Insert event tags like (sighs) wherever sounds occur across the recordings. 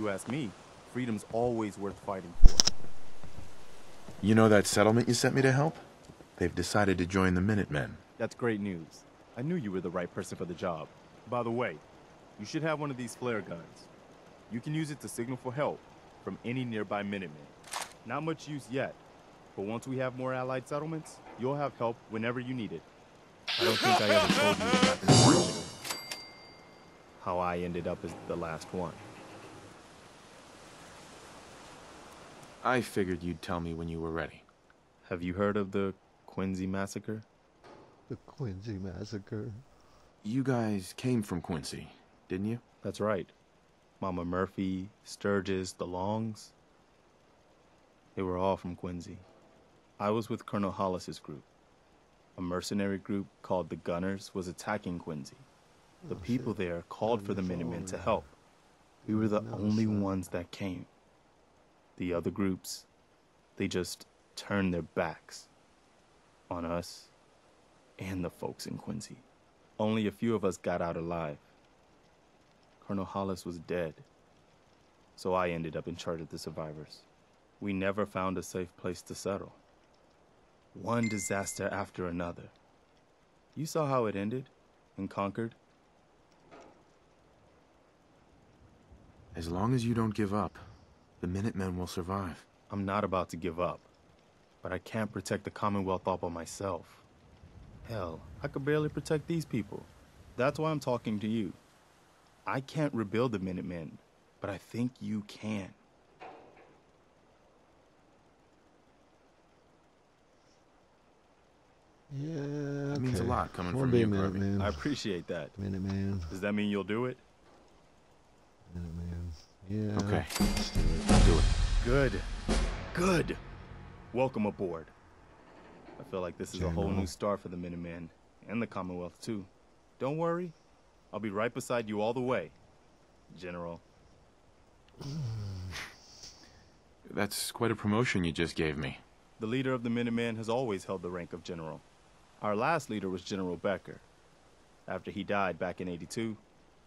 you ask me, freedom's always worth fighting for. You know that settlement you sent me to help? They've decided to join the Minutemen. That's great news. I knew you were the right person for the job. By the way, you should have one of these flare guns. You can use it to signal for help from any nearby Minutemen. Not much use yet, but once we have more allied settlements, you'll have help whenever you need it. I don't think I ever told you about this. How I ended up as the last one. I figured you'd tell me when you were ready. Have you heard of the Quincy Massacre? The Quincy Massacre. You guys came from Quincy, didn't you? That's right. Mama Murphy, Sturgis, the Longs. They were all from Quincy. I was with Colonel Hollis's group. A mercenary group called the Gunners was attacking Quincy. The Oh, people shit. there called for the Minutemen to help. We were the only ones that came. The other groups, they just turned their backs on us and the folks in Quincy. Only a few of us got out alive. Colonel Hollis was dead, so I ended up in charge of the survivors. We never found a safe place to settle. One disaster after another. You saw how it ended in Concord? As long as you don't give up, the Minutemen will survive. I'm not about to give up, but I can't protect the Commonwealth all by myself. Hell, I could barely protect these people. That's why I'm talking to you. I can't rebuild the Minutemen, but I think you can. Yeah. It means a lot coming We'll from you, Minute Kirby. Man. I appreciate that. Minute Man. Does that mean you'll do it? Minute Man. Yeah. Okay. Let's do it. I'll do it. Good. Good. Welcome aboard. I feel like this is a whole new start for the Minutemen and the Commonwealth, too. Don't worry. I'll be right beside you all the way, General. (sighs) That's quite a promotion you just gave me. The leader of the Minutemen has always held the rank of general. Our last leader was General Becker. After he died back in 82,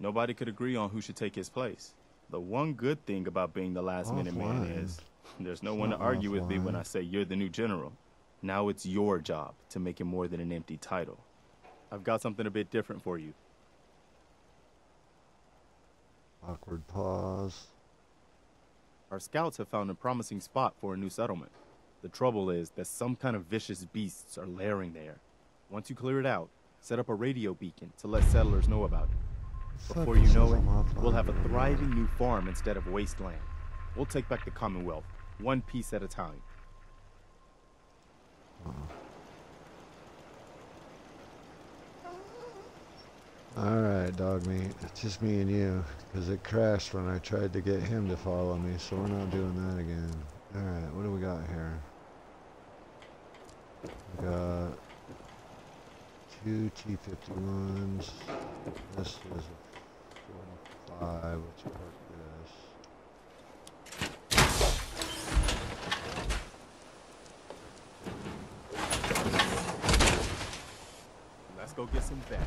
nobody could agree on who should take his place. The one good thing about being the last-minute man is there's no It's one to argue with me when. I say you're the new general. Now it's your job to make it more than an empty title. I've got something a bit different for you. Awkward pause. Our scouts have found a promising spot for a new settlement. The trouble is that some kind of vicious beasts are lairing there. Once you clear it out, set up a radio beacon to let settlers know about it. Before you know it, we'll have a thriving new farm instead of wasteland. We'll take back the Commonwealth, one piece at a time. Alright, Dogmeat. It's just me and you. Because it crashed when I tried to get him to follow me, so we're not doing that again. Alright, what do we got here? We got two T-51s. This is 45, which part this. Let's go get some back.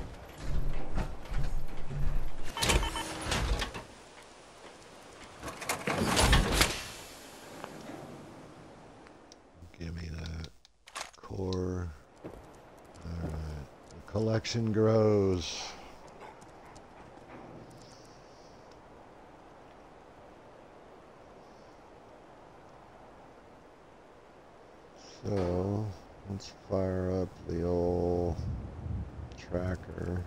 Give me that. Core. Alright. The collection grows. So, let's fire up the old tracker.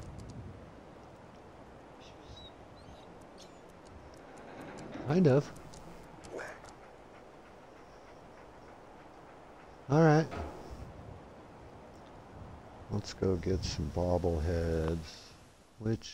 Kind of. Alright. Let's go get some bobbleheads. Which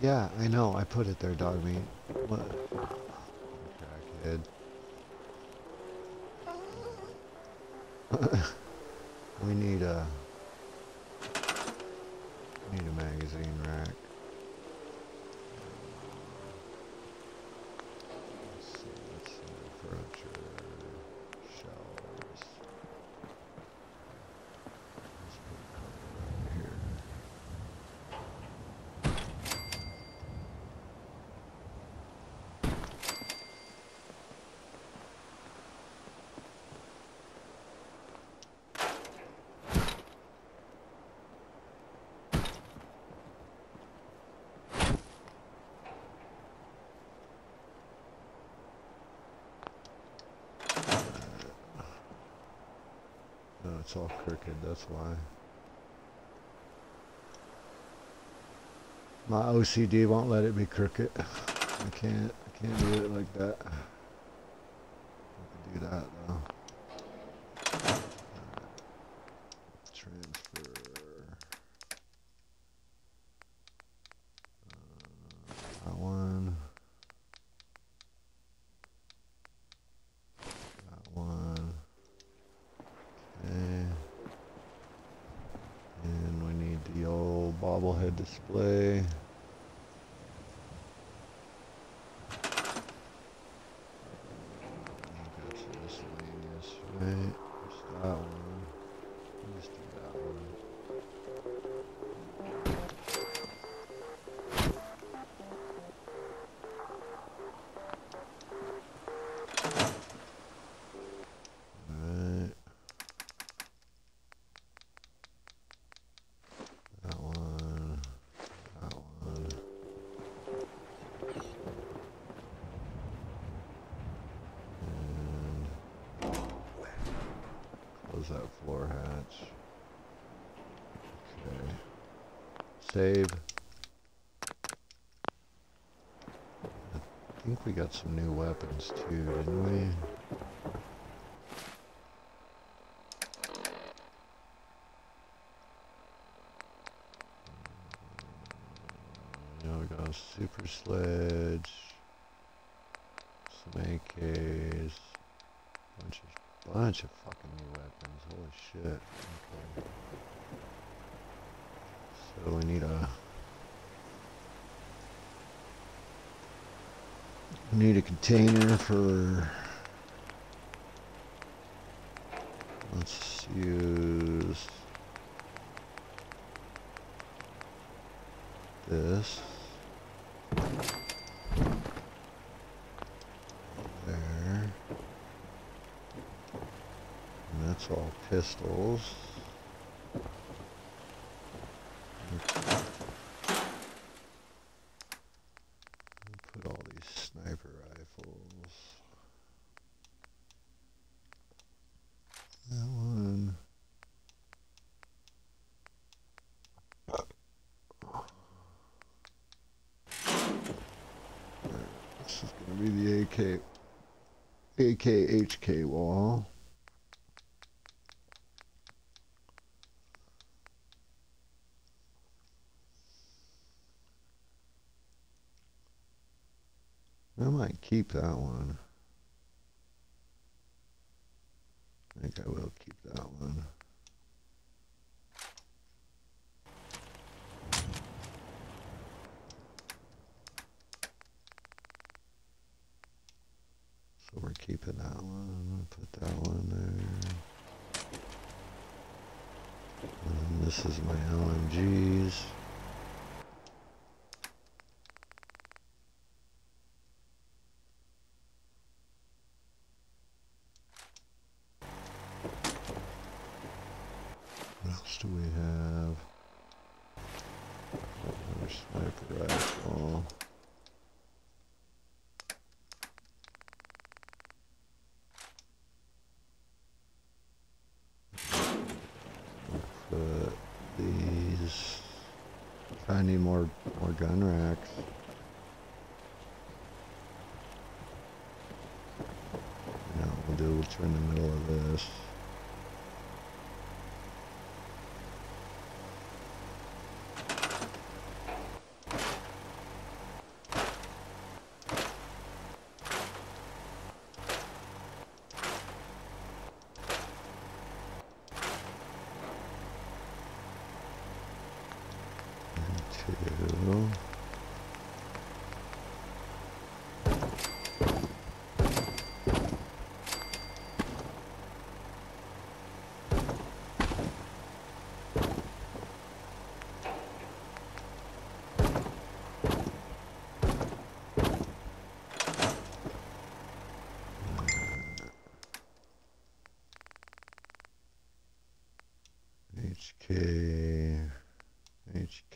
Yeah, I know. I put it there, Dogmeat. What? Crackhead. (laughs) we need a need a magazine rack. Let's see, let's see, furniture, shelves. Let's put a couple right here. No, it's all crooked, that's why. My OCD won't let it be crooked. I can't, I can't do it like that. I can do that though. Transfer. Uh, that one. That one. Okay. And we need the old bobblehead display. That's miscellaneous, right? Just that one. Just do that one. Alright. That one. That one. And close that floor hatch. Okay. Save. I think we got some new weapons too, didn't we? Yeah, we got a super sledge, some AKs, bunch of bunch of fucking new weapons. Holy shit. Okay. So we need a we need a container for let's use this. There. And that's all pistols. Put all these sniper rifles. That one. This is gonna be the AK AK wall. I might keep that one. I think I will keep that one. We're that one. Put that one there. And this is my LMGs. What else do we have? Another sniper rifle. Put these. I need more more gun racks. HK,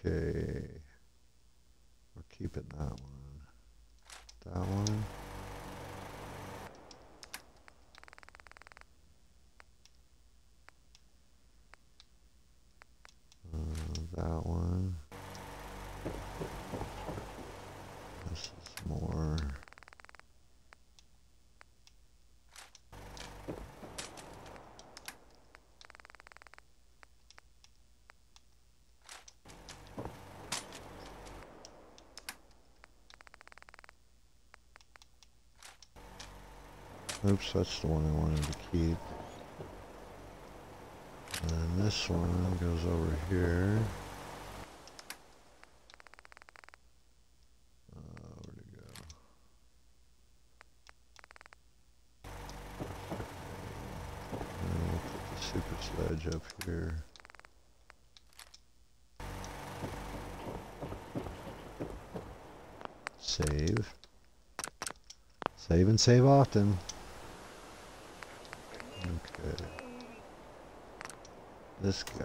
Oops, that's the one I wanted to keep. And this one goes over here. Uh, up here. Save. Save and save often. This guy.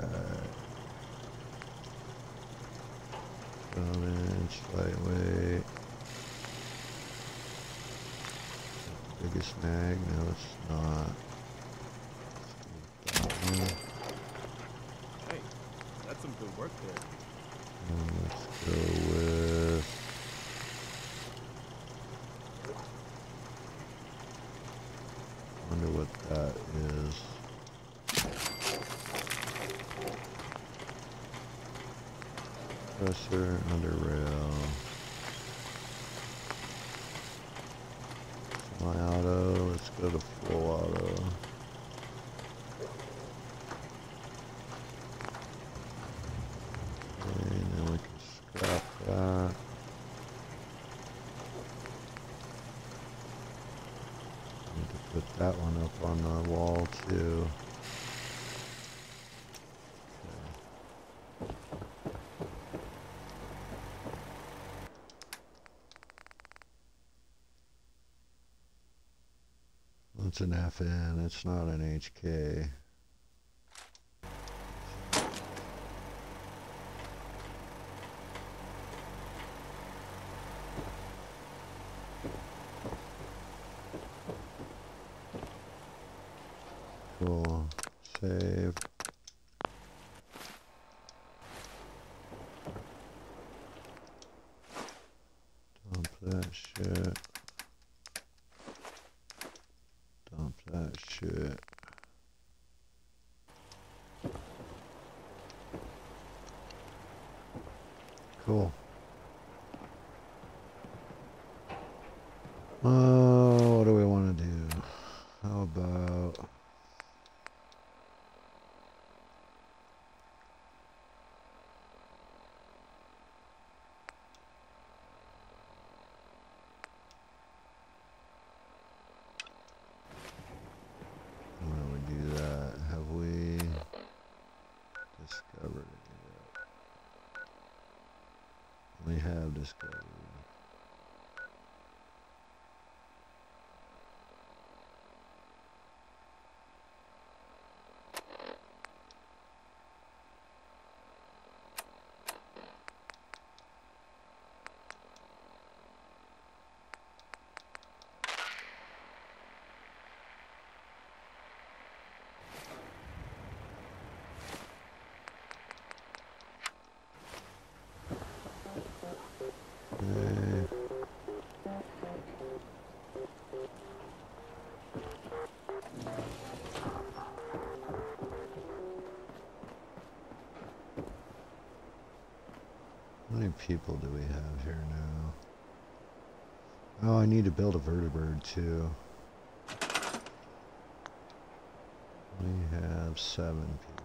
It's an FN, it's not an HK. People do we have here now? Oh, I need to build a vertibird too. We have seven people.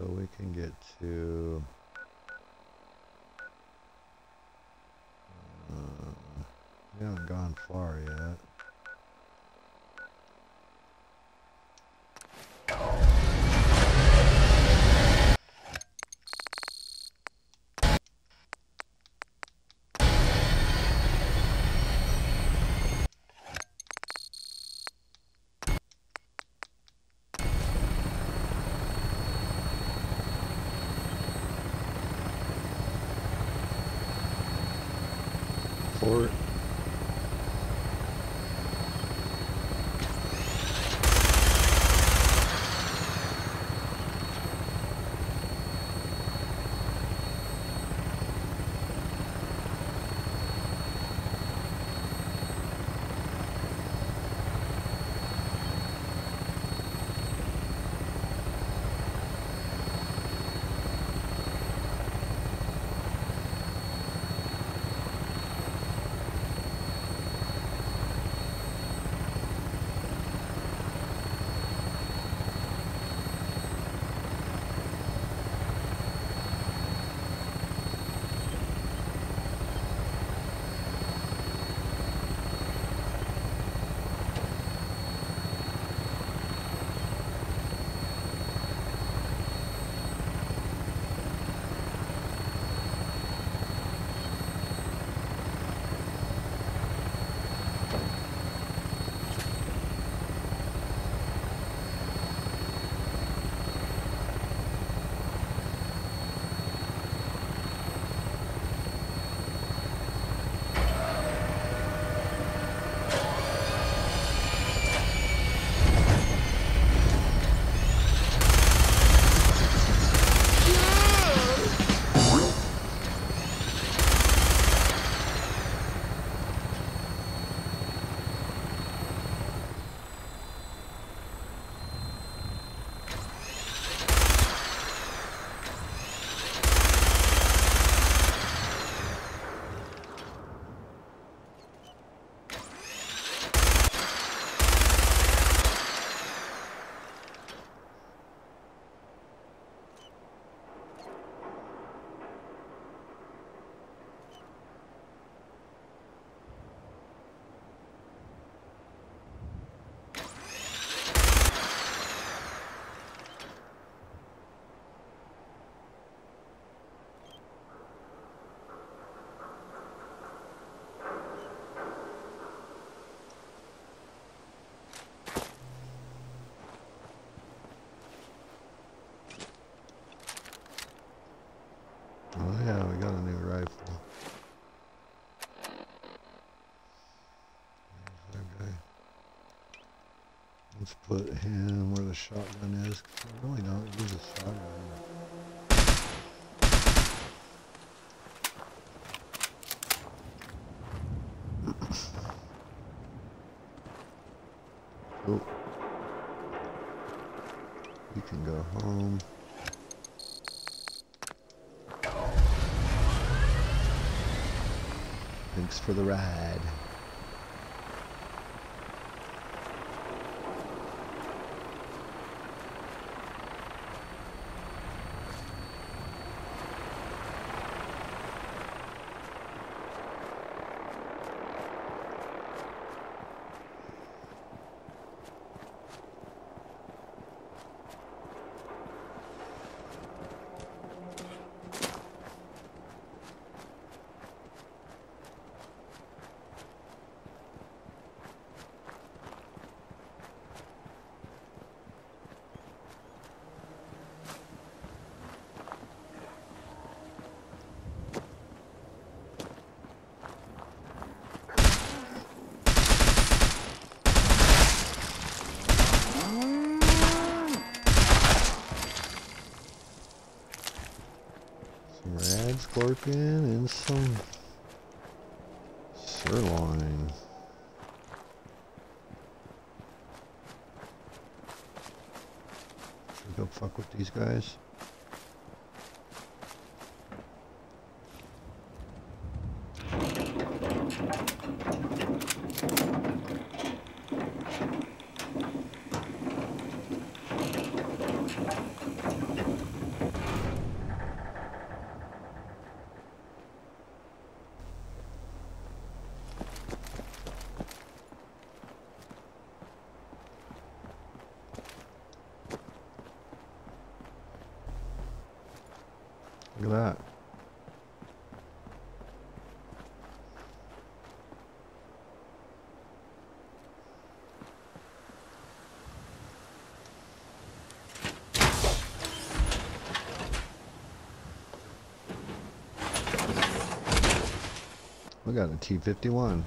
So we can get to. Uh, we haven't gone far yet. Fort. Let's put him where the shotgun is. I really don't use a shotgun. Scorpion and some sirloin. Go fuck with these guys? Look at that. We got a T-51.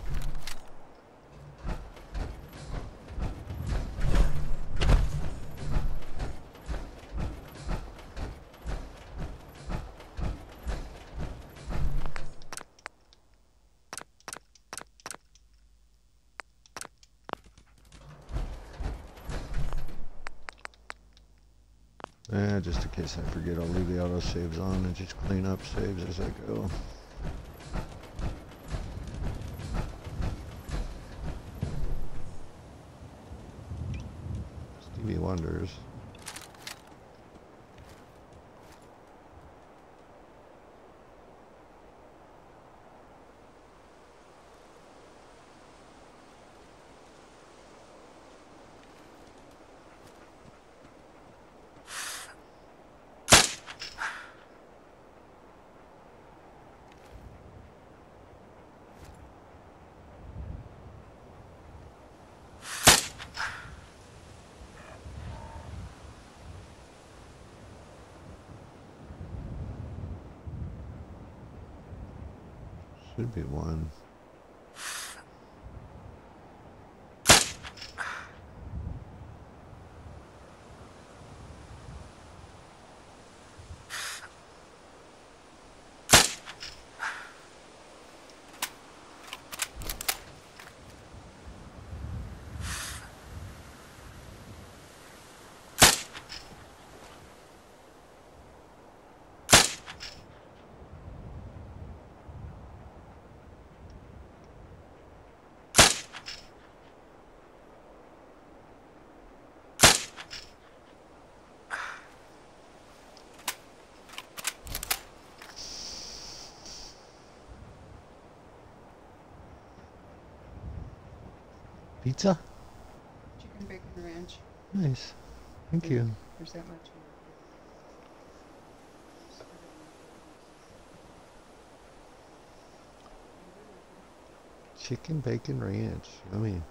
Eh, just in case I forget, I'll leave the auto saves on and just clean up saves as I go. Stevie Should be one. Pizza? Chicken bacon ranch. Nice. Thank you. There's that much. Chicken bacon ranch. Yummy.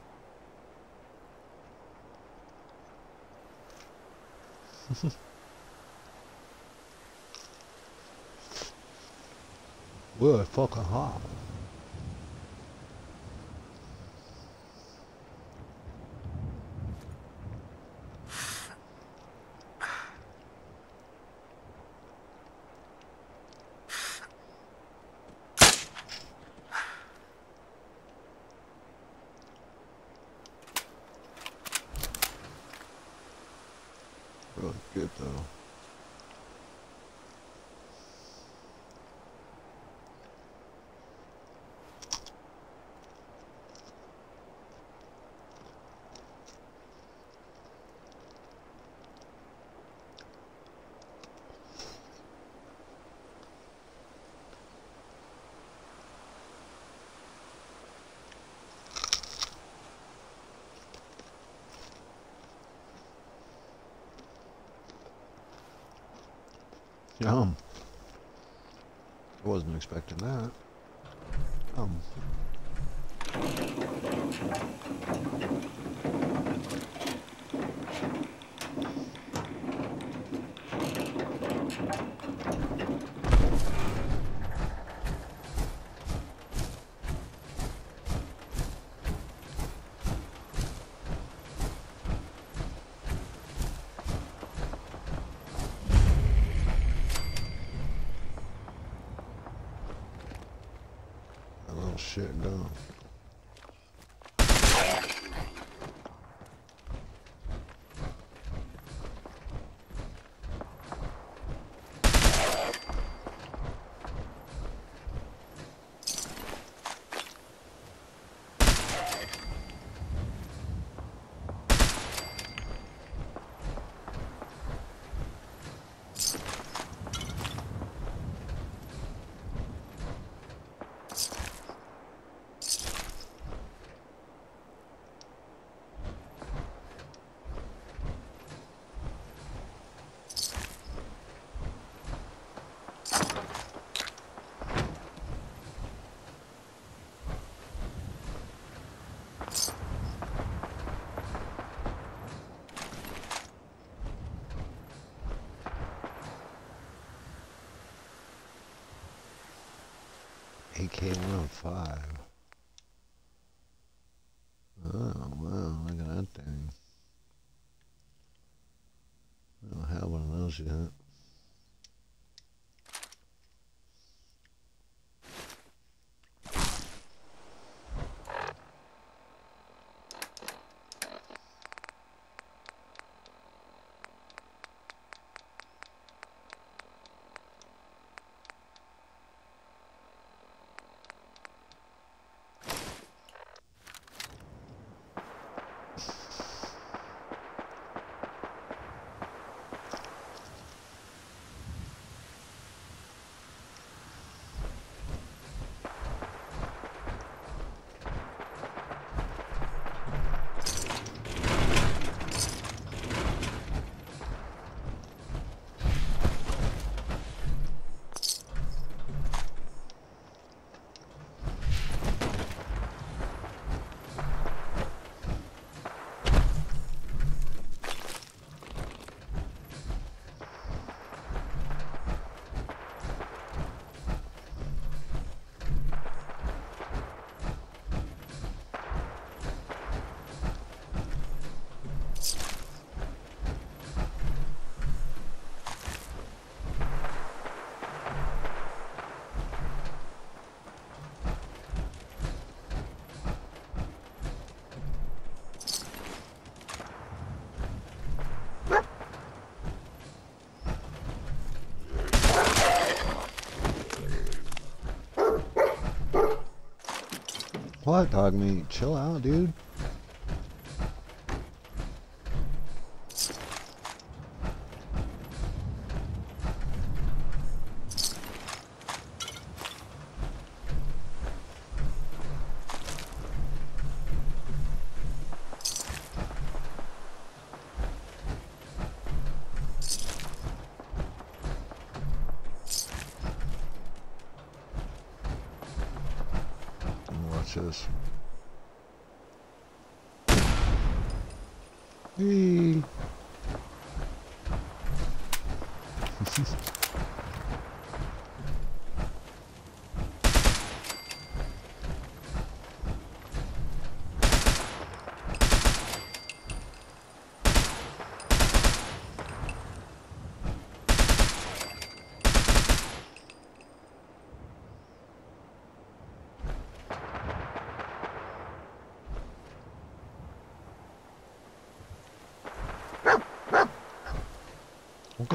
(laughs) Whoa, fucking hot. Really good though. Yum. I wasn't expecting that. Shit go. AK-105. Oh, wow, look at that thing. I don't have one of those yet. What, Dogmeat? Chill out, dude. Watch this. Hey.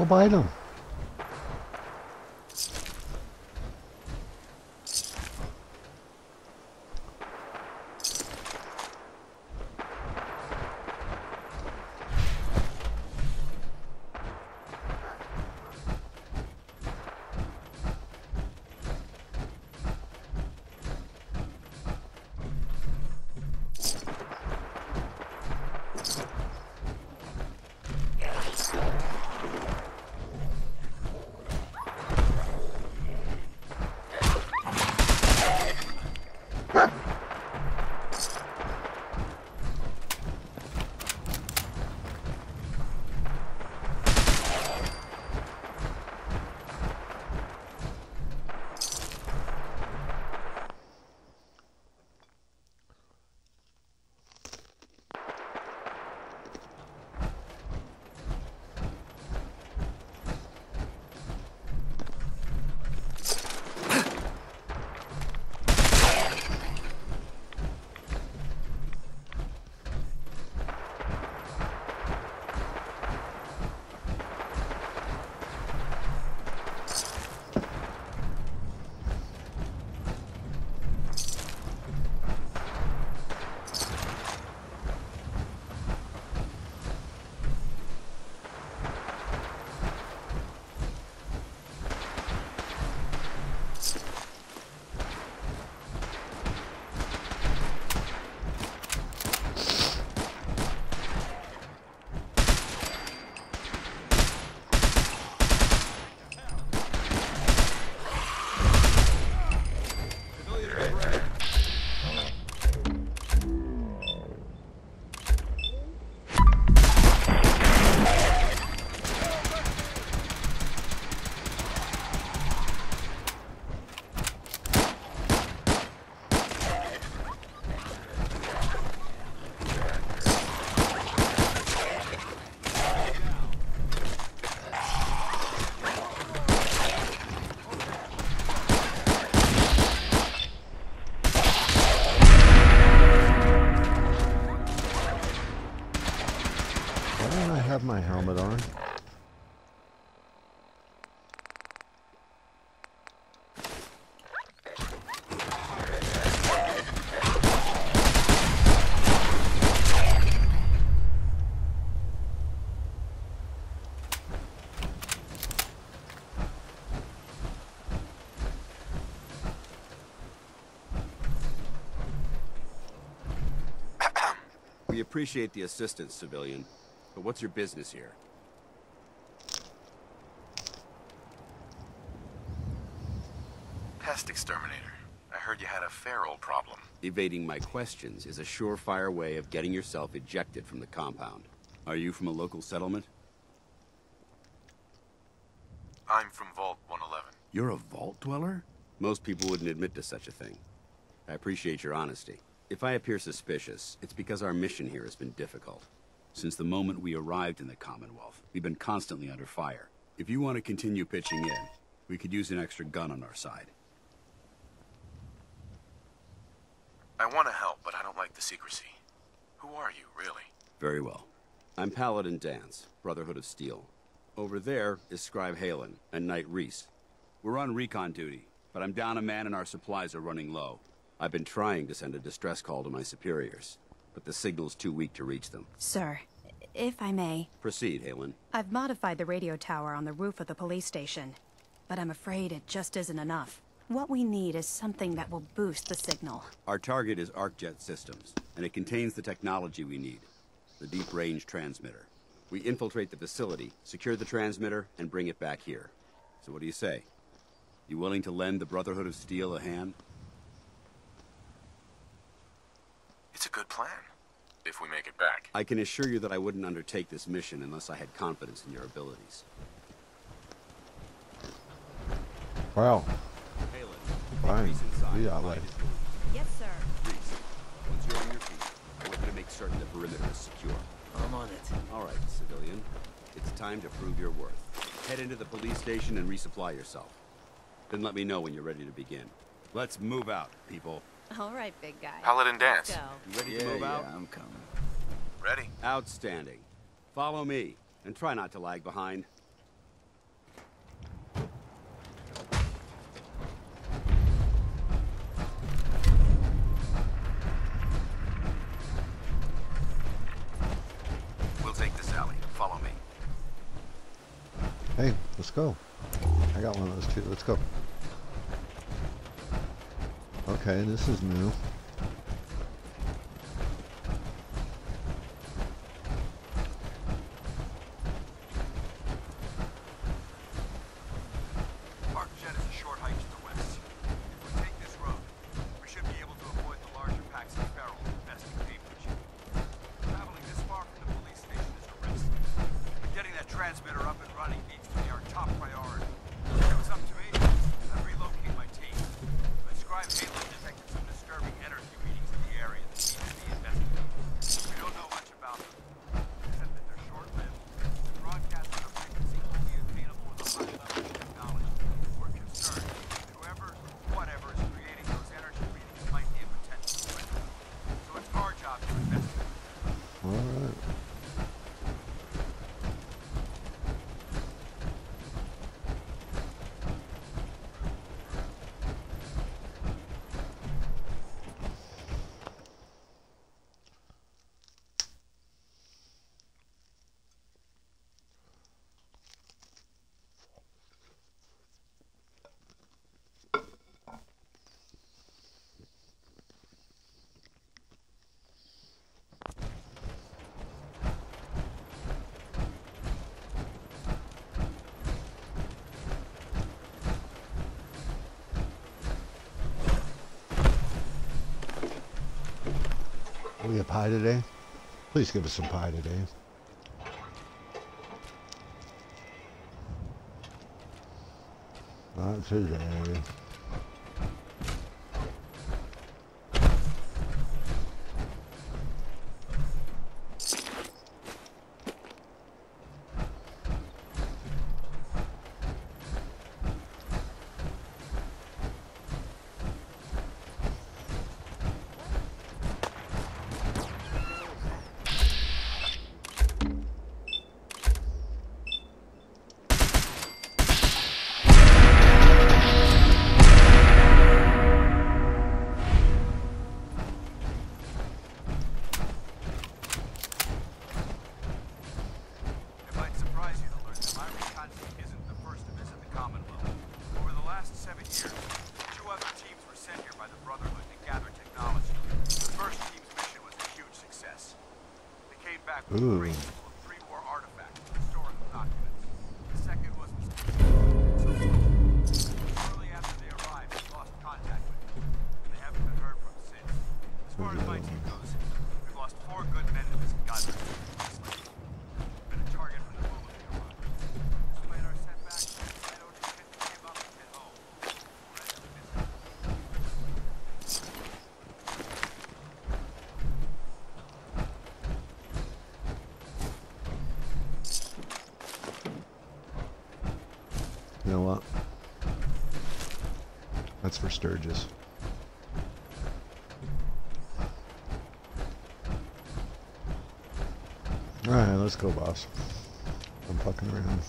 Bite them. Appreciate the assistance, civilian. But what's your business here? Pest exterminator. I heard you had a feral problem. Evading my questions is a surefire way of getting yourself ejected from the compound. Are you from a local settlement? I'm from Vault 111. You're a vault dweller? Most people wouldn't admit to such a thing. I appreciate your honesty. If I appear suspicious, it's because our mission here has been difficult. Since the moment we arrived in the Commonwealth, we've been constantly under fire. If you want to continue pitching in, we could use an extra gun on our side. I want to help, but I don't like the secrecy. Who are you, really? Very well. I'm Paladin Danse, Brotherhood of Steel. Over there is Scribe Haylen and Knight Rhys. We're on recon duty, but I'm down a man and our supplies are running low. I've been trying to send a distress call to my superiors, but the signal's too weak to reach them. Sir, if I may, Proceed, Haylen. I've modified the radio tower on the roof of the police station, but I'm afraid it just isn't enough. What we need is something that will boost the signal. Our target is ArcJet Systems, and it contains the technology we need. The deep range transmitter. We infiltrate the facility, secure the transmitter, and bring it back here. So what do you say? You willing to lend the Brotherhood of Steel a hand? It's a good plan. If we make it back. I can assure you that I wouldn't undertake this mission unless I had confidence in your abilities. Well, Haylen, Fine. Rhys inside. Be that Find way. his room. Yes, sir. Rhys, once you're on your feet, I want you to make certain the perimeter is secure. I'm on it. All right, civilian. It's time to prove your worth. Head into the police station and resupply yourself. Then let me know when you're ready to begin. Let's move out, people. All right, big guy. Paladin Danse. Go. You ready to move out? I'm coming. Ready? Outstanding. Follow me, and try not to lag behind. We'll take this alley. Follow me. hey, let's go. I got one of those too. Let's go. Okay, this is new. ArcJet is a short hike to the west. If we take this road, we should be able to avoid the larger packs of feral infesting Cambridge. Traveling this far from the police station is a risk. But getting that transmitter up and running needs to be our top priority. If it was up to me, I'd relocate my team. But Scribe Haylen detected some disturbing energy readings in the area that need to be investigated. We don't know much about them, except that they're short-lived. The broadcast on a frequency only attainable with a high level of technology. We're concerned that whoever, whatever is creating those energy readings might be a potential threat. So it's our job to investigate. Alright. We have pie today? Please give us some pie today. Not today. for Sturgis. Alright, let's go, boss. I'm fucking around.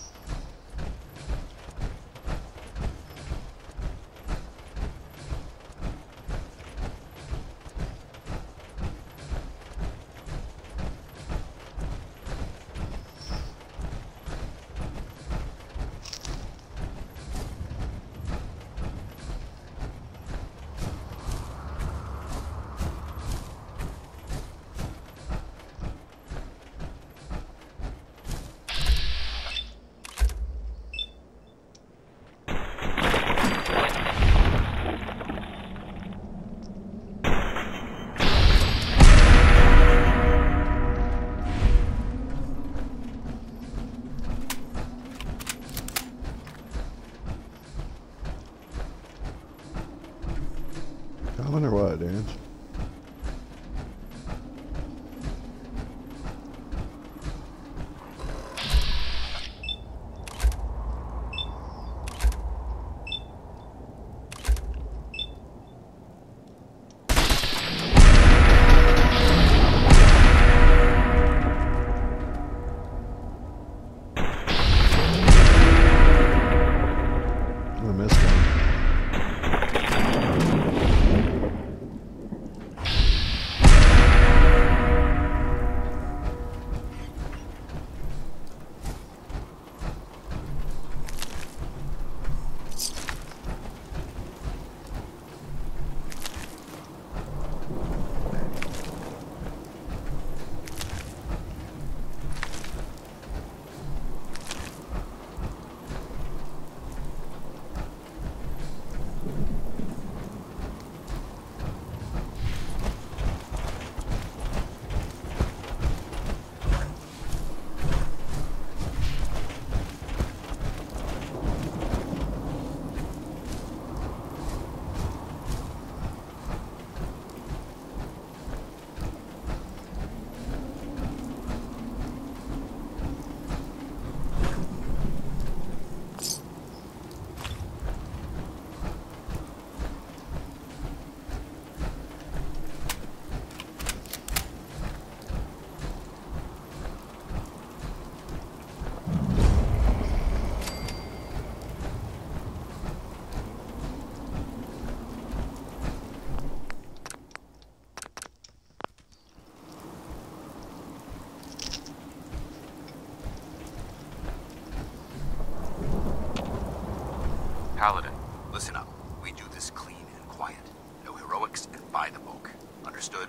Paladin, listen up. We do this clean and quiet. No heroics and by the book. Understood?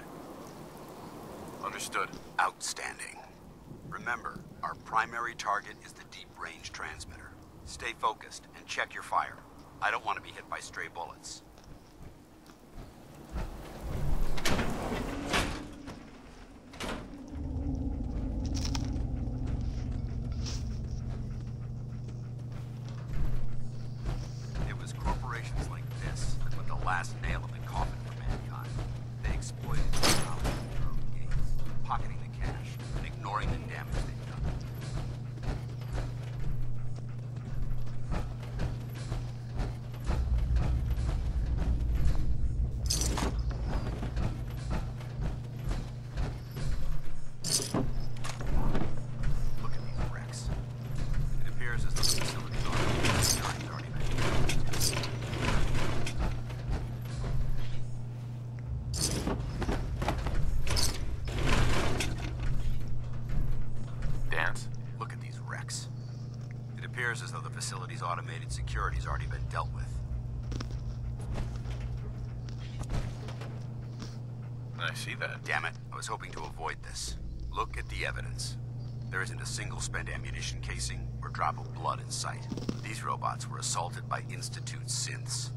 Understood. Outstanding. Remember, our primary target is the deep range transmitter. Stay focused and check your fire. I don't want to be hit by stray bullets. was hoping to avoid this. Look at the evidence. There isn't a single spent ammunition casing or drop of blood in sight. These robots were assaulted by Institute synths.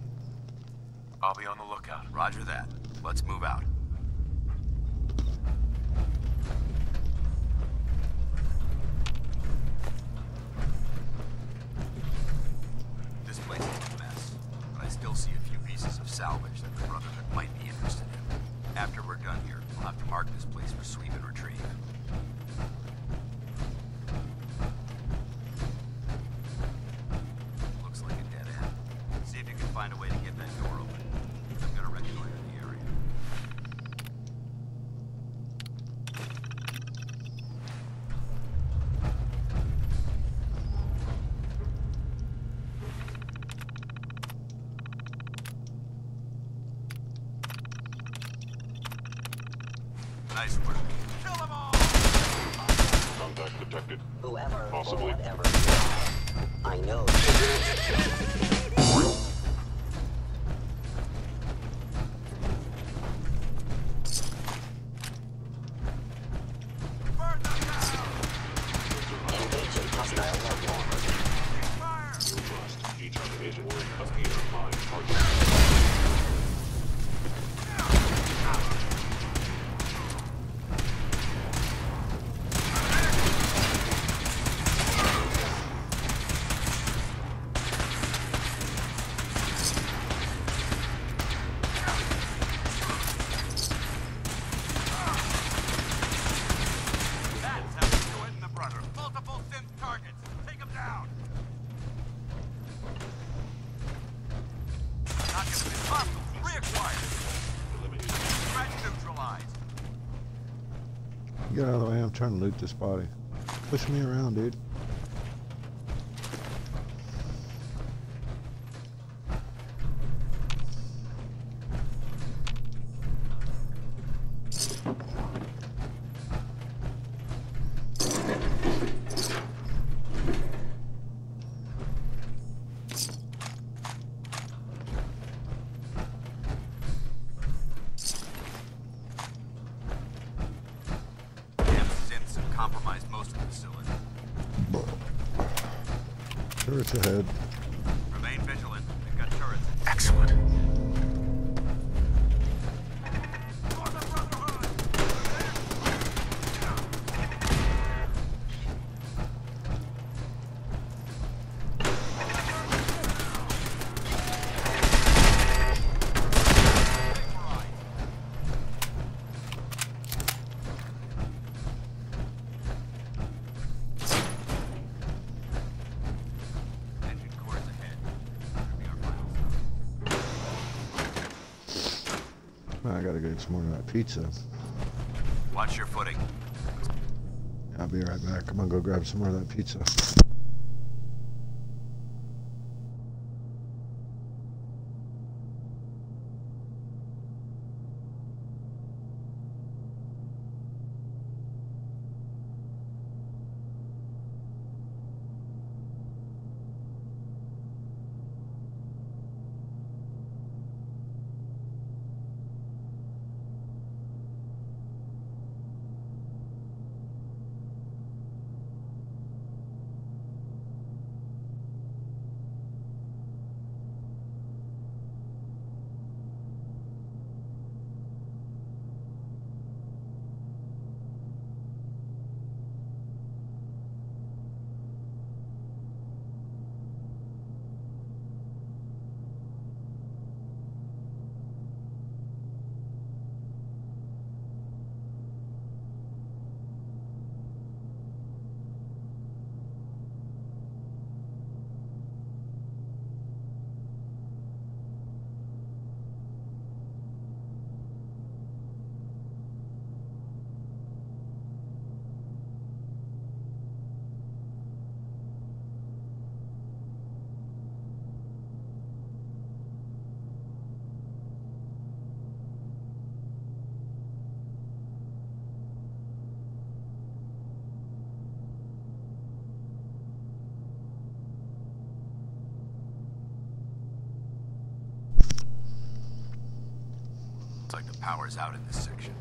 trying to loot this body. Push me around, dude. ahead. It's more that pizza. Watch your footing. I'll be right back. I'm gonna go grab some more of that pizza. Power's out in this section.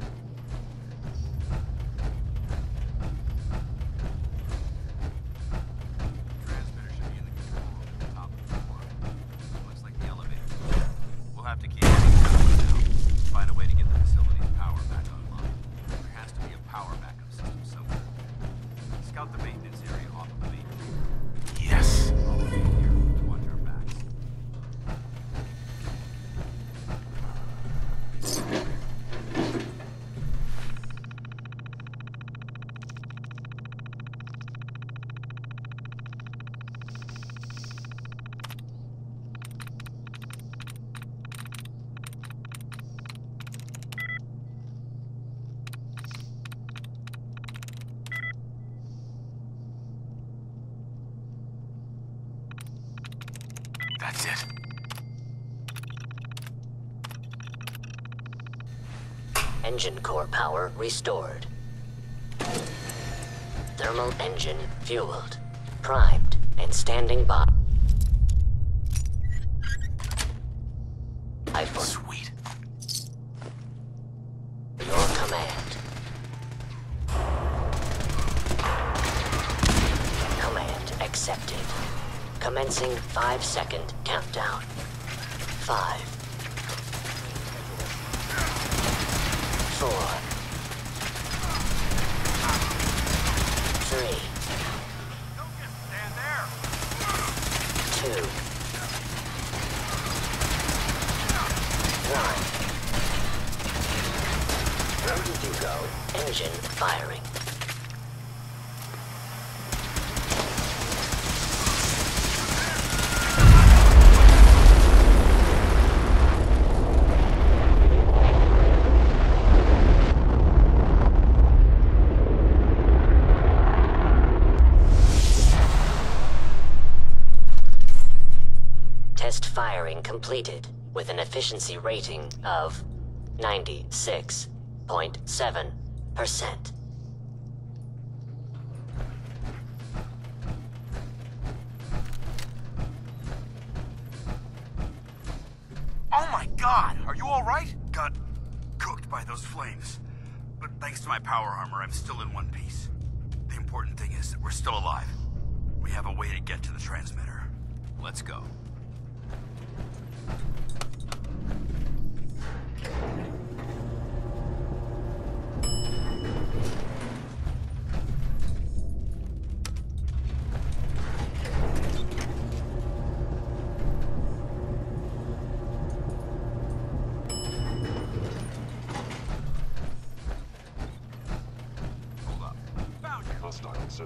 That's it. Engine core power restored. Thermal engine fueled, primed, and standing by. Five second countdown. Five. Four. Three. Don't just stand there. Two. One. Where did you go? Engine firing. Test firing completed with an efficiency rating of 96.7%. Oh my god! Are you alright? Got cooked by those flames. But thanks to my power armor, I'm still in one piece. The important thing is that we're still alive. We have a way to get to the transmitter. Let's go.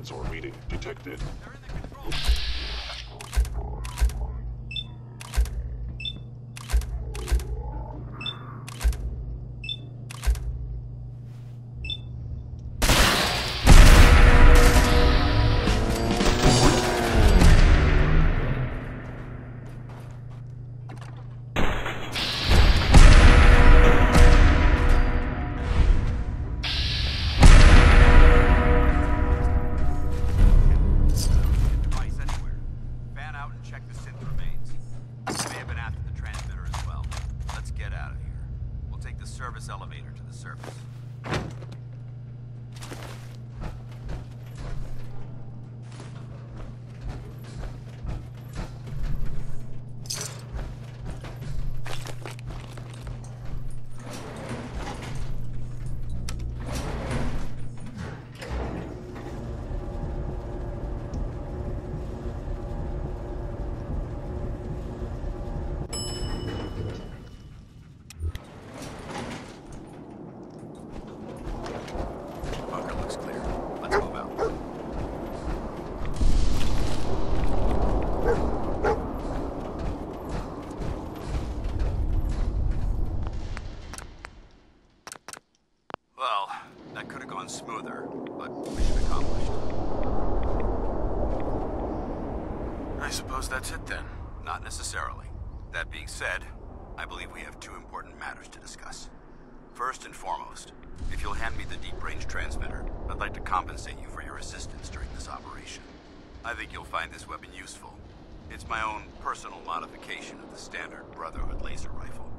Sensor reading detected. I suppose that's it then. Not necessarily. That being said, I believe we have two important matters to discuss. First and foremost, if you'll hand me the deep range transmitter, I'd like to compensate you for your assistance during this operation. I think you'll find this weapon useful. It's my own personal modification of the standard Brotherhood laser rifle.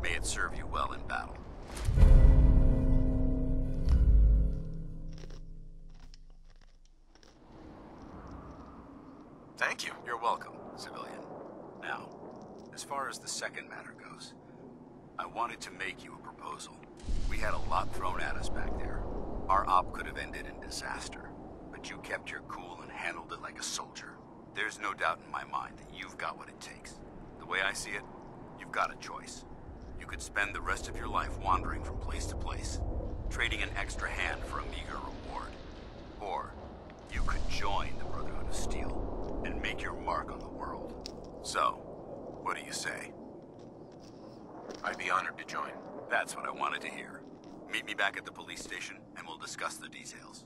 May it serve you well in battle. Thank you. Welcome, civilian. Now, as far as the second matter goes, I wanted to make you a proposal. We had a lot thrown at us back there. Our op could have ended in disaster, but you kept your cool and handled it like a soldier. There's no doubt in my mind that you've got what it takes. The way I see it, you've got a choice. You could spend the rest of your life wandering from place to place, trading an extra hand for a meager reward. Or you could join the Brotherhood of Steel and make your mark on the world. So, what do you say? I'd be honored to join. That's what I wanted to hear. Meet me back at the police station and we'll discuss the details.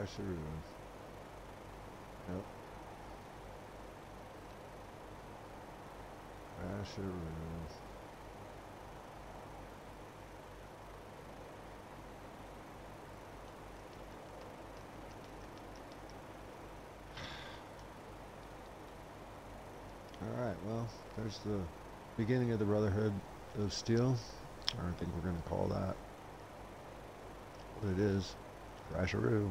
Crasheroo. Yep. Crasheroo. Alright, well, there's the beginning of the Brotherhood of Steel. I don't think we're going to call that what it is. Crasheroo.